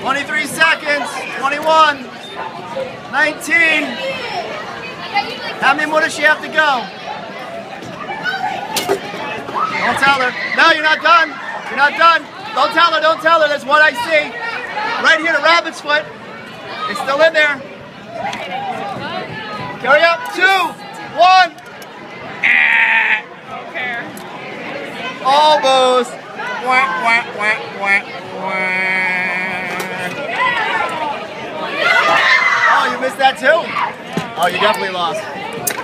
21, 19. How many more does she have to go? Don't tell her. No, you're not done. You're not done. Don't tell her, don't tell her. That's what I see. Right here, the rabbit's foot. It's still in there. Carry up. Two, one. Almost. Wah, wah, wah, wah, wah. that too? Oh, you definitely lost.